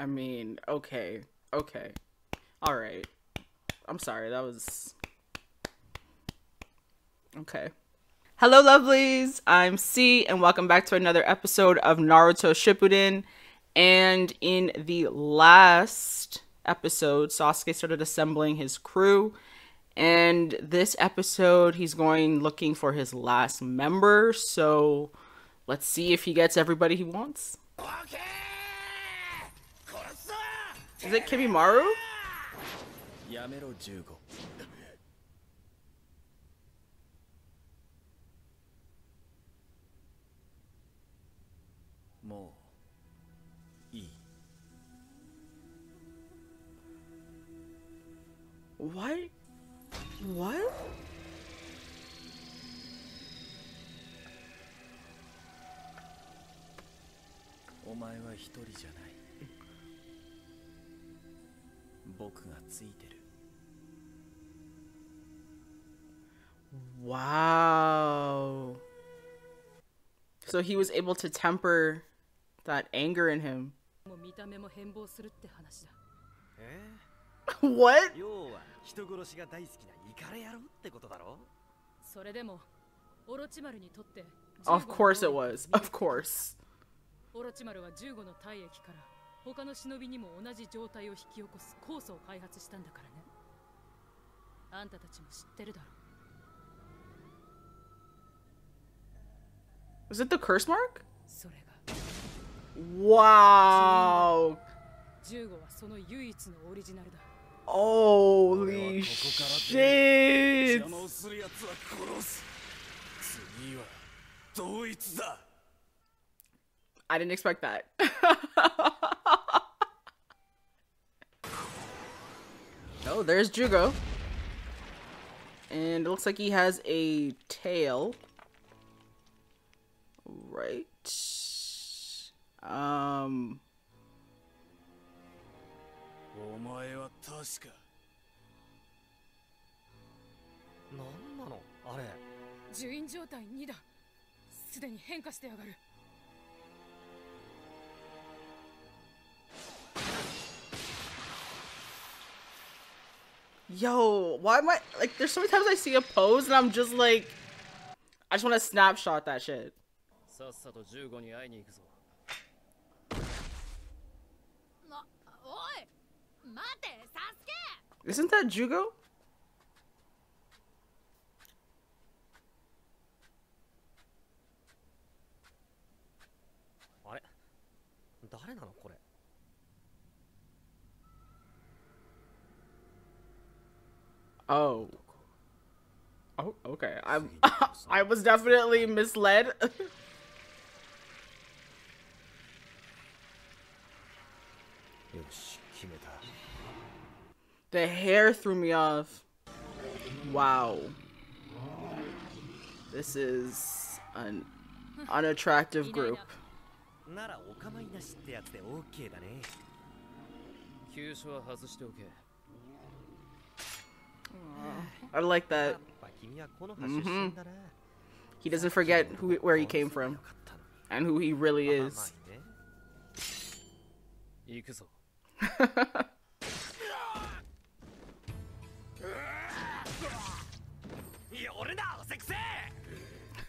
I mean, okay, okay, all right. I'm sorry, that was okay. Hello, lovelies. I'm C, and welcome back to another episode of Naruto Shippuden. And in the last episode, Sasuke started assembling his crew. And this episode, he's going looking for his last member. So let's see if he gets everybody he wants. Is it Kimimaro? Yamero Jugo. More. Why? What? Omae wa hitori janai. 僕がついてる Wow. So he was able to temper that anger in him. もう見た目も変貌するって話だえ What? 要は人殺しが大好きなイカレ野郎ってことだろそれでもオロチマルにとって Of 15の course it 能力 was. は Of course. オロチマルは15の体液から 他の忍びにも同じ状態を引き起こす酵素を開発したんだからねあんたたちも知ってるだろ Was it the curse mark? それが Wow. 15はその唯一のオリジナルだ Holy 邪 shit. 魔をする奴は殺す次は同一だ I didn't expect that. Oh, there's Jugo. And it looks like he has a tail. Right. Um. Yo, why am I like? There's so many times I see a pose and I'm just like, I just want to snapshot that shit. Isn't that Jugo? What? Oh. Oh, okay. I'm I was definitely misled. よし決めた the hair threw me off. Wow. This is an unattractive group. ならお構いなしってやつで OK だね急所は外しておけ I like that. Mm -hmm. He doesn't forget who where he came from and who he really is.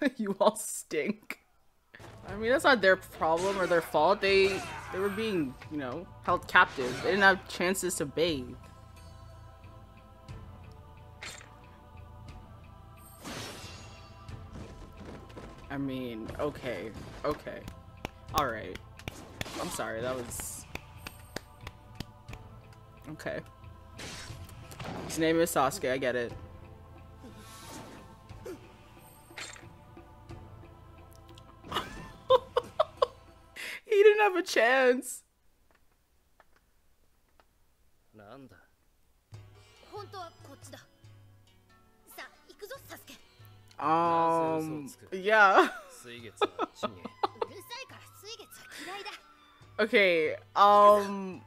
you all stink. I mean, that's not their problem or their fault. They they were being, you know, held captive. They didn't have chances to bathe. I mean, okay, okay, all right. I'm sorry. That was okay. His name is Sasuke. I get it. he didn't have a chance. なんだ本当はこっちださあ行くぞサスケ Um, 嘘をつく yeah. 水月はあっちにうるさいから水月は嫌いだ Okay, um,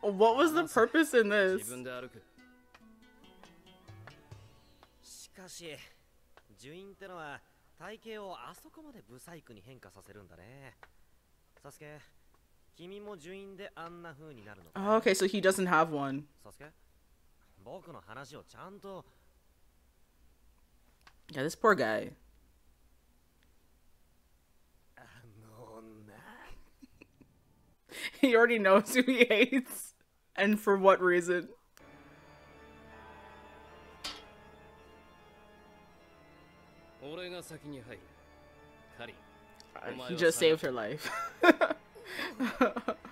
what was the purpose in 自 this? 分で歩くしかし呪印ってのは体型をあそこまでブサイクに変化させるんだねサスケ 君も順員であんな風になるのか Oh, okay, so he doesn't have one. サスケ僕の話をちゃんと yeah, this poor guy. he already knows who he hates and for what reason. He just saved her life.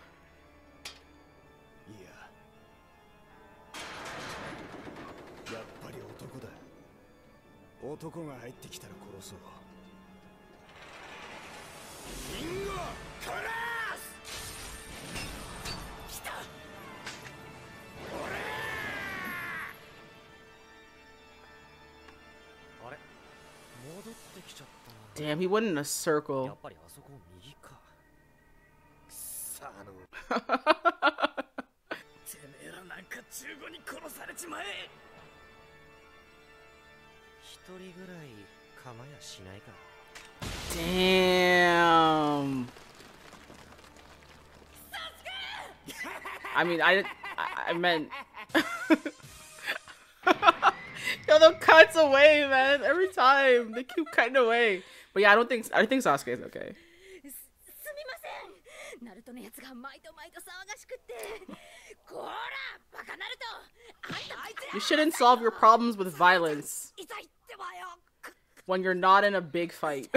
男が入ってきたら殺そう。リンゴ来た！あれ？戻ってきちゃったな。Damn, he went in a や circle. っぱりあそこ右か。さあの。てめえらなんか15に殺されちまえ Damn. I mean, I, I, I meant. Yo, the cuts away, man. Every time they keep cutting away. But yeah, I don't think I think Sasuke is okay. すすみませんナルトのやつが毎度毎度騒がしくってこらバカナルトあんたあいつ You shouldn't solve your problems with violence 痛いってばよ when you're not in a big fight.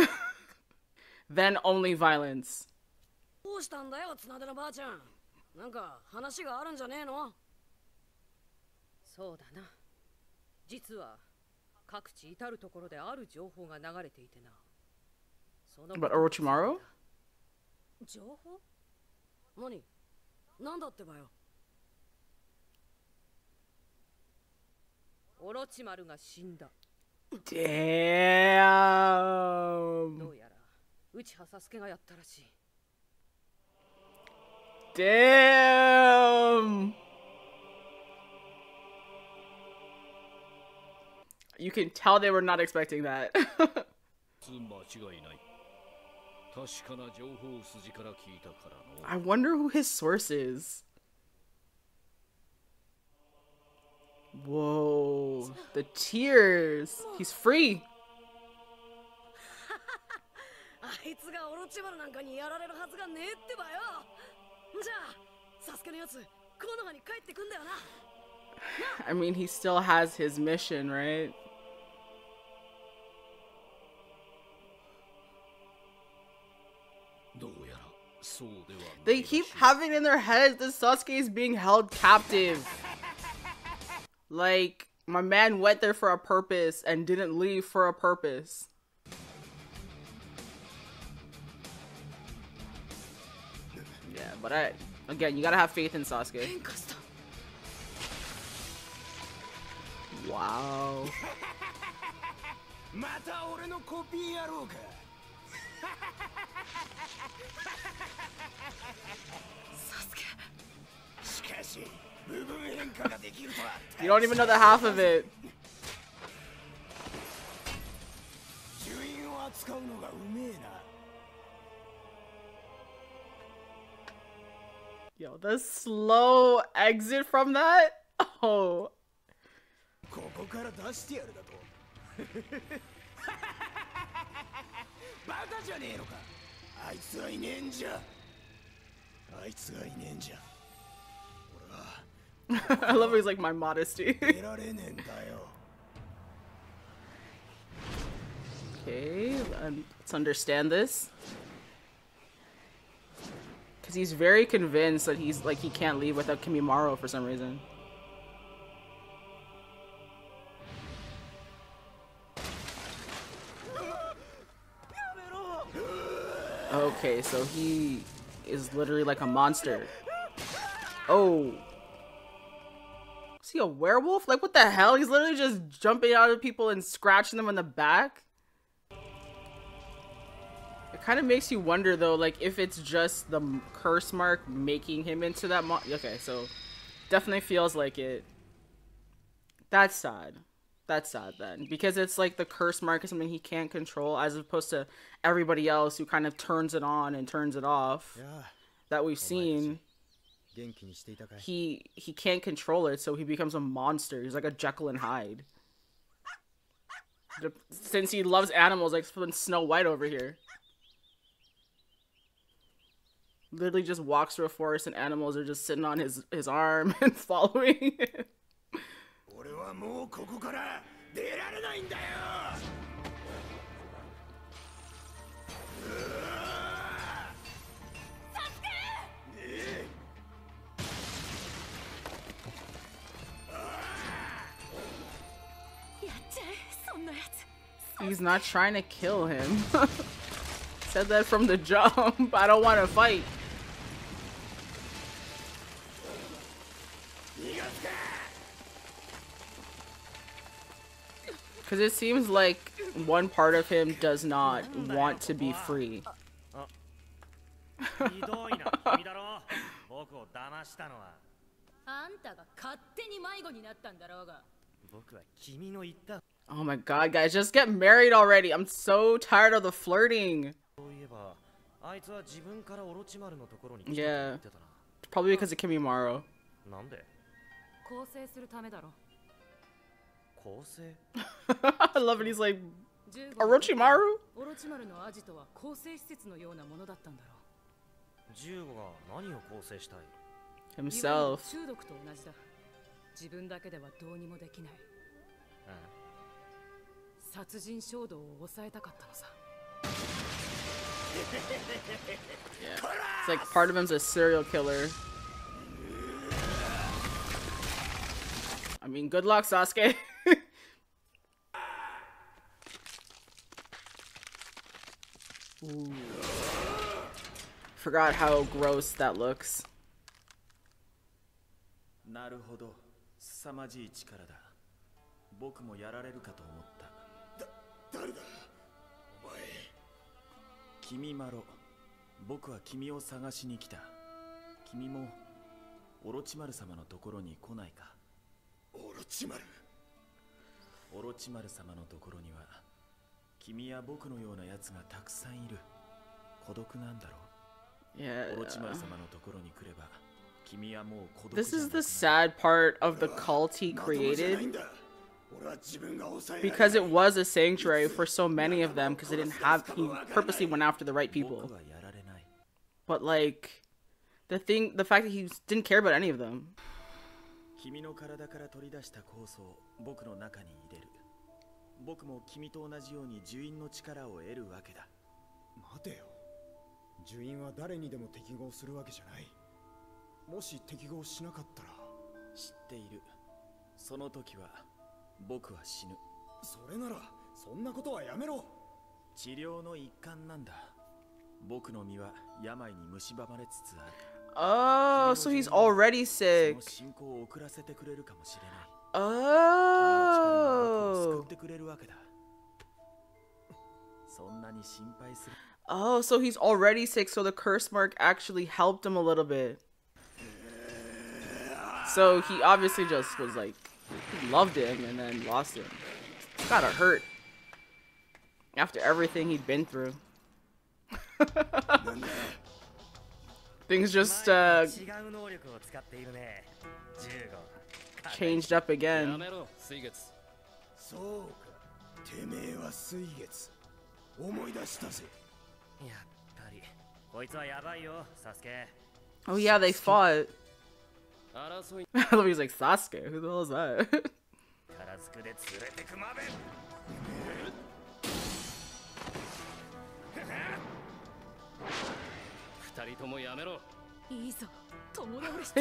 then only violence. どうしたんだよ綱田のばあちゃんなんか話があるんじゃねえのそうだな実は各地至る所である情報が流れていてなその But Orochimaru? 情報何なんだってばよオロチマルが死んだ Damn. どうやら内葉サスケがやったらしい Damn. You can tell they were not expecting that. 間違いない確かな情報筋から聞いたからの I wonder who his source is. Whoa, the tears. He's free. I mean, he still has his mission, right? They keep having in their heads that Sasuke is being held captive. Like, my man went there for a purpose and didn't leave for a purpose. Yeah, but I again, you gotta have faith in Sasuke. Wow. Sasuke you don't even know the half of it. Yo, the slow exit from that? Oh. I love it. He's like my modesty. okay, um, let's understand this. Cause he's very convinced that he's like he can't leave without Kimimaro for some reason. Okay, so he is literally like a monster. Oh. He a werewolf? Like, what the hell? He's literally just jumping out of people and scratching them in the back? It kind of makes you wonder, though, like, if it's just the curse mark making him into that mon- Okay, so definitely feels like it. That's sad. That's sad then. Because it's like the curse mark is something he can't control, as opposed to everybody else who kind of turns it on and turns it off. いや that we've seen, he he can't control it, so he becomes a monster. He's like a Jekyll and Hyde. The- Since he loves animals, like Snow White over here. Literally just walks through a forest and animals are just sitting on his his arm and following him. He's not trying to kill him. Said that from the jump. I don't want to fight. Because it seems like one part of him does not want to be free. ひどいな君だろ僕を騙したのはあんたが勝手に迷子になったんだろうが僕は君の言った Oh my god, guys, just get married already. I'm so tired of the flirting. そういえばあいつは自分からオロチマルのところに来たと Yeah. 言ってた Probably because of Kimimaro. ななんで構成するためだろ構成 I love it. He's like, 15 Orochimaru? オロチマルのアジトは構成施設のようなものだったんだろ15が何を構成したいういわゆる himself. 中毒と同じだ自分だけではどうにもできない 殺人衝動を抑えたかったのさ It's like part of him's a serial killer. I mean, good luck, Sasuke. Ooh. Forgot how gross that looks. なるほど凄まじい力だ僕もやられるかと思っただ 誰だ？お前。君マロ僕は君を探しに来た。君もオロチマル様のところに来ないか？オロチマル？オロチマル様のところには君や僕のような奴がたくさんいる。孤独なんだろ Yeah. うオロチマル様のところに来れば君はもう孤独 This じゃ is なくな the る sad part of the cult he ま because it was a sanctuary for so many of them because they didn't have he purposely went after the right people. But like the thing the fact that he didn't care about any of them. 君の体から取り出した酵素を僕の中に入れる僕も君と同じように呪印の力を得るわけだ待てよ呪印は誰にでも適合するわけじゃないもし適合しなかったら知っているその時は僕は死ぬそれならそんなことはやめろ治療の一環なんだ僕の身は病に蝕まれつつある Oh, so he's already そ sick. の進行を遅らせてくれるかもしれない君の力が僕を救 Oh. ってくれるわけだそんなに心配する Oh, so he's already sick, so the curse mark actually helped him a little bit. So he obviously just was like he loved him and then lost him. It's gotta hurt. After everything he'd been through. Things just uh, changed up again. Oh, oh yeah, they fought. He's like, Sasuke? Who the hell is that?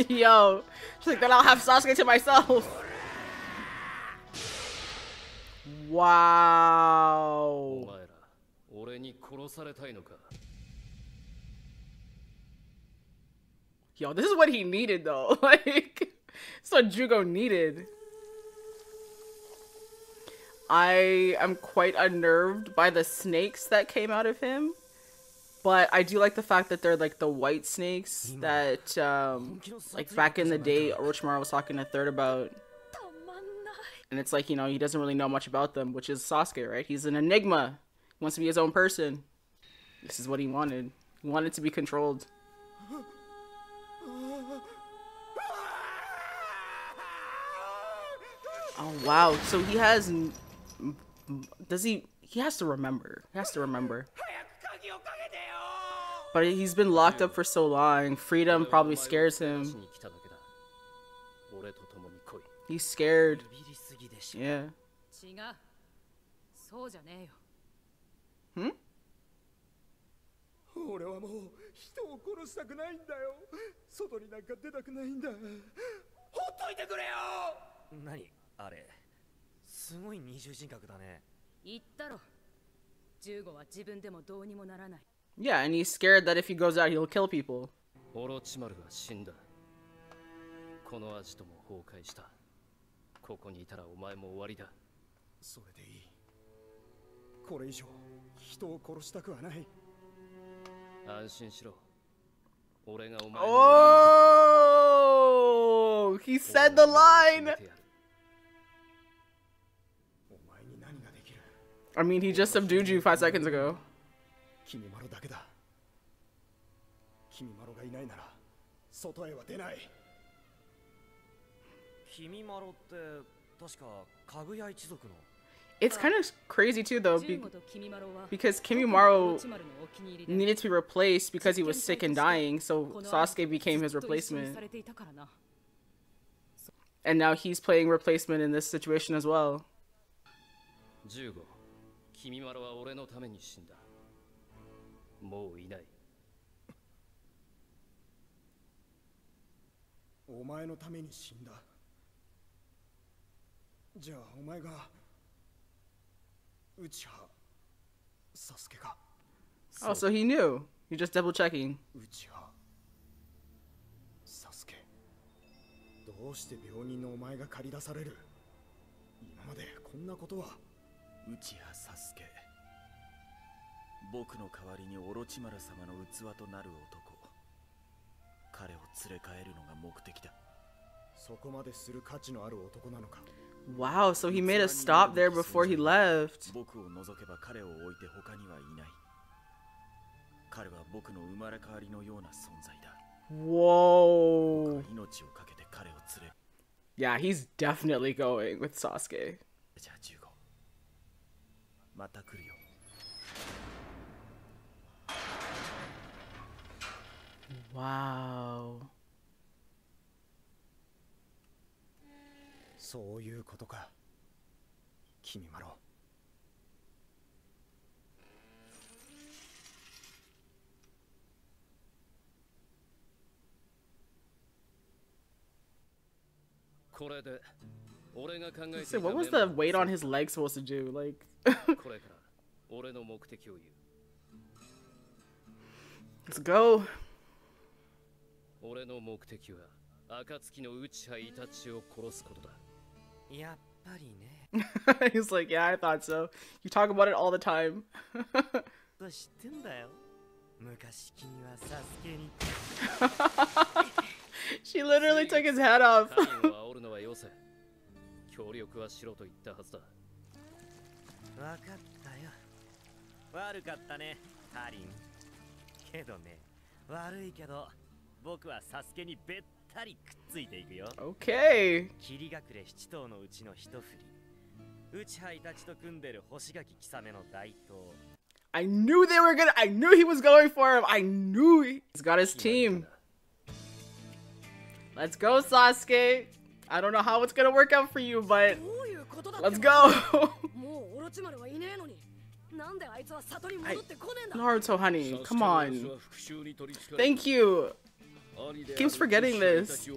Yo, she's like, then I'll have Sasuke to myself. Wow. Yo, this is what he needed though. like, it's what Jugo needed. I am quite unnerved by the snakes that came out of him, but I do like the fact that they're like the white snakes hmm. that, um, like back in the day, Orochimaru was talking a third about. And it's like, you know, he doesn't really know much about them, which is Sasuke, right? He's an enigma. He wants to be his own person. This is what he wanted. He wanted to be controlled. Oh wow. So he has n- m- m- does he he has to remember. He has to remember. But he's been locked up for so long. Freedom probably scares し him. に来ただけだ俺と共に来い He's scared. ビビりすぎでしょ Yeah. 違うそうじゃねえよ Hmm? 俺はもう人を殺したくないんだよ外になんか出たくないんだほっといてくれよ何 あれすごい二重人格だね言ったろ15は自分でもどうにもならない Yeah, and he's scared that if he goes out, he'll kill people. オロチマルは死んだこのアジトも崩壊したここにいたらお前も終わりだそれでいいこれ以上人を殺したくはない安心しろ俺がお前の Oh, he said the line. I mean, he just subdued you five seconds ago. It's kind of crazy too though, be because Kimimaro needed to be replaced because he was sick and dying, so Sasuke became his replacement. And now he's playing replacement in this situation as well. 15君まろは俺のために死んだ。もういない。お前のために死んだ。じゃあお前が内葉サスケか。Oh, so he knew. He just double checking. 内葉サスケ。どうして病人のお前が駆り出される？今までこんなことは内葉サスケ僕の代わりにオロチマル様の器となる男彼を連れ帰るのが目的だそこまでする価値のある男なのか Wow, so he made a stop there before he left. 僕を除けば彼を置いて他にはいない彼は僕の生まれ変わりのような存在だ Whoa. 命を懸けて彼を連れ Yeah, he's definitely going with Sasuke. じゃあ15 また来るよ。Wow. そういうことか。君まろ。これで So た what was メ the モ weight on his leg supposed to do? Like, これから俺の目的を言う let's go. 俺の目的は暁の内派イタチを殺すことだやっぱりね he's like, yeah, I thought so. You talk about it all the time. と知ってんだよ昔君はサスケに she literally took his head off. 協力はしろと言ったはずだわかったよ悪かったねカリンけどね悪いけど僕はサスケにべったりくっついていくよ okay. 霧隠れ七頭のうちの一振り内ハイたちと組んでる星垣貴様の大東 I knew they were gonna. I knew he was going for him. I knew he- he's got his team. Let's go, Sasuke. I don't know how it's gonna work out for you, but let's go. I, Naruto, honey, come on. Thank you. Keeps forgetting this.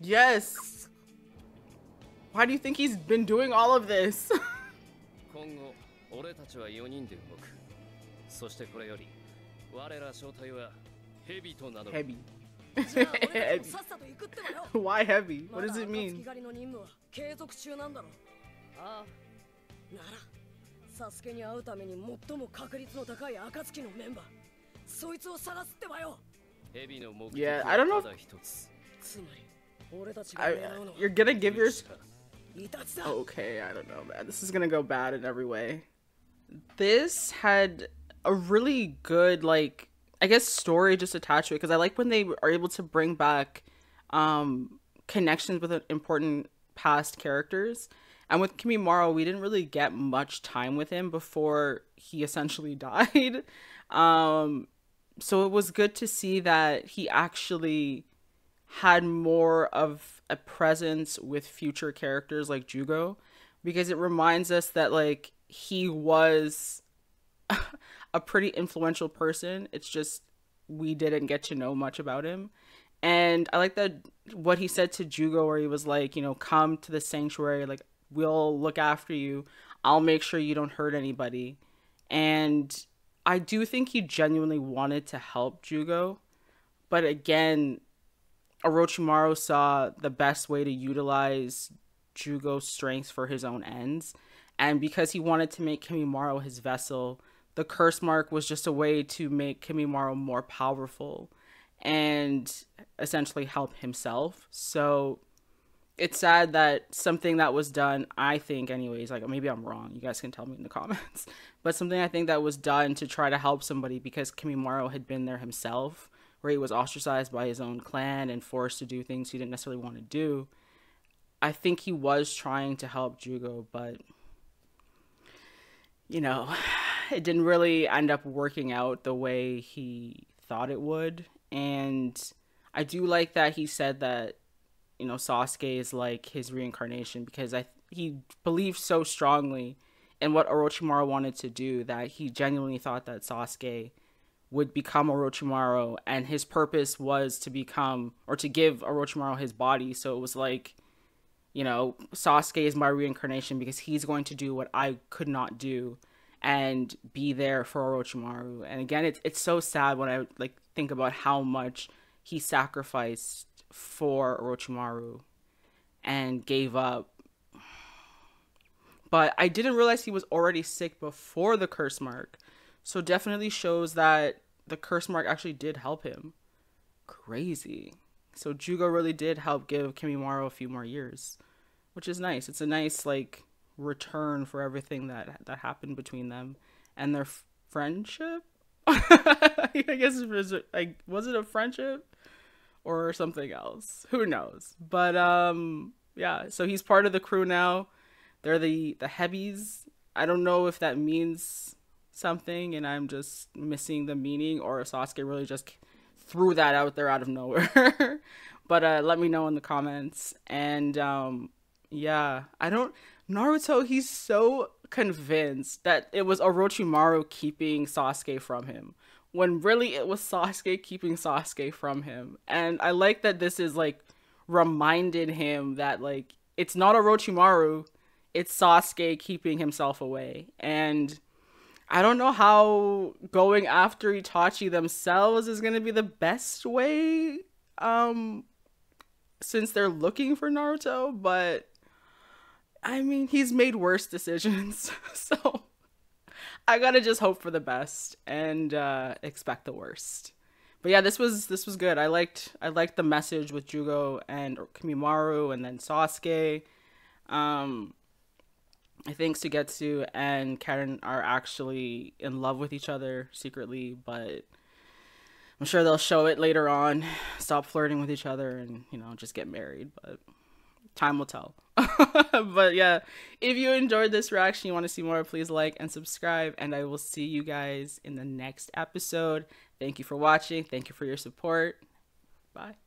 Yes. Why do you think he's been doing all of this? 我ら正体はヘビと名乗る heavy. じゃあ俺たちもさっさと行くってばよ Why heavy? ま What だ does it 暁 mean? 狩りの任務は継続中なんだろあならサスケに会うために最も確率の高い暁のメンバーそいつを探すってばよヘビの目的 Yeah, は I don't know ただ一つつまり俺たちが I, 狙うのは you're gonna give your. イタチだ Okay, I don't know, man. This is gonna go bad in every way. This had a really good, like, I guess story just attached to it because I like when they are able to bring back um connections with important past characters. And with Kimimaro, we didn't really get much time with him before he essentially died. Um, so it was good to see that he actually had more of a presence with future characters like Jugo because it reminds us that like he was a pretty influential person. It's just we didn't get to know much about him. And I like that what he said to Jugo where he was like, you know, come to the sanctuary, like we'll look after you. I'll make sure you don't hurt anybody. And I do think he genuinely wanted to help Jugo. But again, Orochimaru saw the best way to utilize Jugo's strengths for his own ends. And because he wanted to make Kimimaro his vessel, the curse mark was just a way to make Kimimaro more powerful and essentially help himself. So it's sad that something that was done, I think, anyways, like maybe I'm wrong. You guys can tell me in the comments. But something I think that was done to try to help somebody because Kimimaro had been there himself, where he was ostracized by his own clan and forced to do things he didn't necessarily want to do. I think he was trying to help Jugo, but you know, it didn't really end up working out the way he thought it would. And I do like that he said that, you know, Sasuke is like his reincarnation because I he believed so strongly in what Orochimaru wanted to do that he genuinely thought that Sasuke would become Orochimaru and his purpose was to become or to give Orochimaru his body. So it was like, you know, Sasuke is my reincarnation because he's going to do what I could not do and be there for Orochimaru. And again, it's it's so sad when I like think about how much he sacrificed for Orochimaru and gave up. But I didn't realize he was already sick before the curse mark. So definitely shows that the curse mark actually did help him. Crazy. So Jugo really did help give Kimimaro a few more years, which is nice. It's a nice like return for everything that that happened between them and their f- friendship. I guess it was like was it a friendship or something else? Who knows? But um yeah, so he's part of the crew now. They're the the heavies. I don't know if that means something and I'm just missing the meaning or Sasuke really just threw that out there out of nowhere. but uh let me know in the comments and um yeah, I don't Naruto, he's so convinced that it was Orochimaru keeping Sasuke from him when really it was Sasuke keeping Sasuke from him. And I like that this is like reminded him that like it's not Orochimaru, it's Sasuke keeping himself away. And I don't know how going after Itachi themselves is going to be the best way um since they're looking for Naruto, but I mean, he's made worse decisions. so I gotta just hope for the best and uh, expect the worst. But yeah, this was this was good. I liked I liked the message with Jugo and Kimimaro and then Sasuke. Um, I think Suigetsu and Karin are actually in love with each other secretly, but I'm sure they'll show it later on. Stop flirting with each other and you know just get married. But time will tell. but yeah, if you enjoyed this reaction, you want to see more, please like and subscribe. And I will see you guys in the next episode. Thank you for watching. Thank you for your support. Bye.